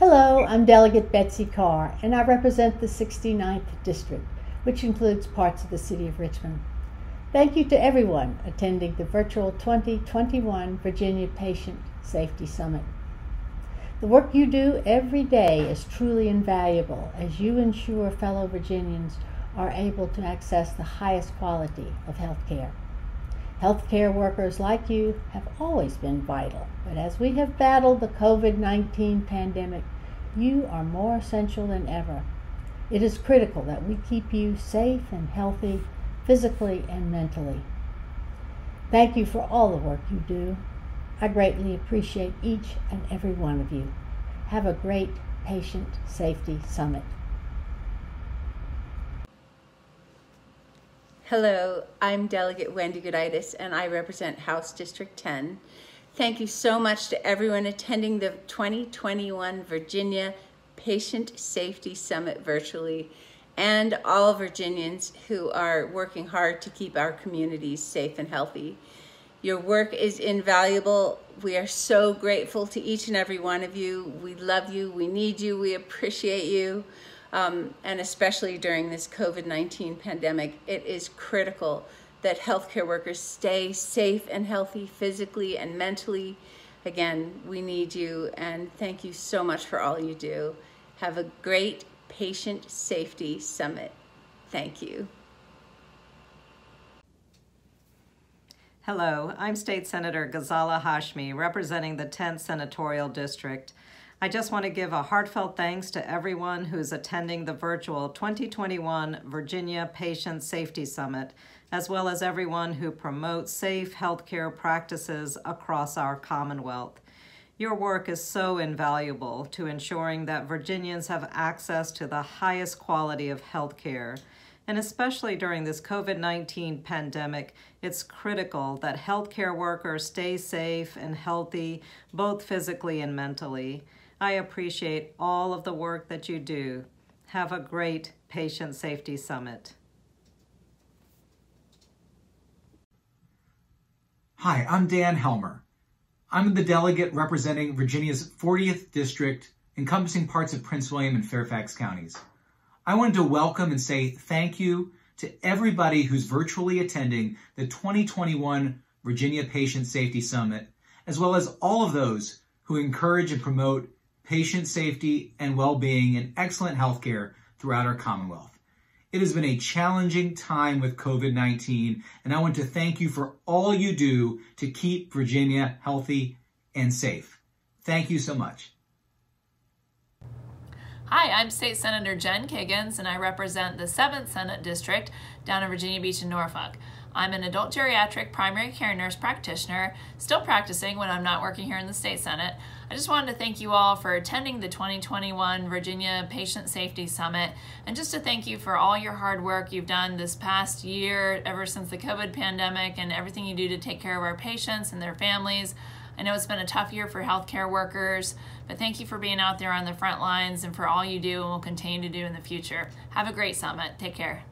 Hello, I'm Delegate Betsy Carr, and I represent the 69th District, which includes parts of the City of Richmond. Thank you to everyone attending the virtual 2021 Virginia Patient Safety Summit. The work you do every day is truly invaluable as you ensure fellow Virginians are able to access the highest quality of health care. Healthcare workers like you have always been vital, but as we have battled the COVID 19 pandemic, you are more essential than ever. It is critical that we keep you safe and healthy physically and mentally. Thank you for all the work you do. I greatly appreciate each and every one of you. Have a great Patient Safety Summit. Hello, I'm Delegate Wendy Gooditis and I represent House District 10. Thank you so much to everyone attending the 2021 Virginia Patient Safety Summit virtually and all Virginians who are working hard to keep our communities safe and healthy. Your work is invaluable. We are so grateful to each and every one of you. We love you, we need you, we appreciate you um, and especially during this COVID-19 pandemic, it is critical that healthcare workers stay safe and healthy physically and mentally. Again, we need you and thank you so much for all you do. Have a great Patient Safety Summit. Thank you. Hello, I'm State Senator Ghazala Hashmi, representing the 10th Senatorial District. I just want to give a heartfelt thanks to everyone who's attending the virtual 2021 Virginia Patient Safety Summit, as well as everyone who promotes safe healthcare practices across our Commonwealth. Your work is so invaluable to ensuring that Virginians have access to the highest quality of healthcare. And especially during this COVID-19 pandemic, it's critical that healthcare workers stay safe and healthy, both physically and mentally. I appreciate all of the work that you do. Have a great Patient Safety Summit. Hi, I'm Dan Helmer. I'm the delegate representing Virginia's 40th district, encompassing parts of Prince William and Fairfax counties. I wanted to welcome and say thank you to everybody who's virtually attending the 2021 Virginia Patient Safety Summit, as well as all of those who encourage and promote patient safety and well-being, and excellent healthcare throughout our Commonwealth. It has been a challenging time with COVID-19, and I want to thank you for all you do to keep Virginia healthy and safe. Thank you so much. Hi, I'm State Senator Jen Kiggans, and I represent the 7th Senate District down in Virginia Beach and Norfolk. I'm an adult geriatric primary care nurse practitioner, still practicing when I'm not working here in the State Senate. I just wanted to thank you all for attending the 2021 Virginia Patient Safety Summit and just to thank you for all your hard work you've done this past year, ever since the COVID pandemic, and everything you do to take care of our patients and their families. I know it's been a tough year for healthcare workers, but thank you for being out there on the front lines and for all you do and will continue to do in the future. Have a great summit. Take care.